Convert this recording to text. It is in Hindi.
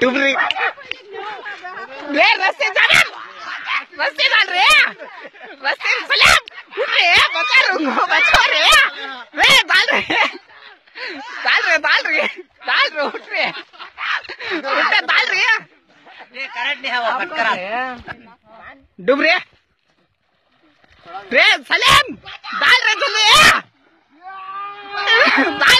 डुबरी। रे रस्ते जाना रस्ते जान रे। रस्ते सलाम उठ रे बचा रूंगो बचा रे रे डाल रे डाल रे डाल रे डाल रे उठ रे उठ डाल रे रे करंट नहीं हवा बंद करा। डूब रे रे सलाम डाल रे चलो डाल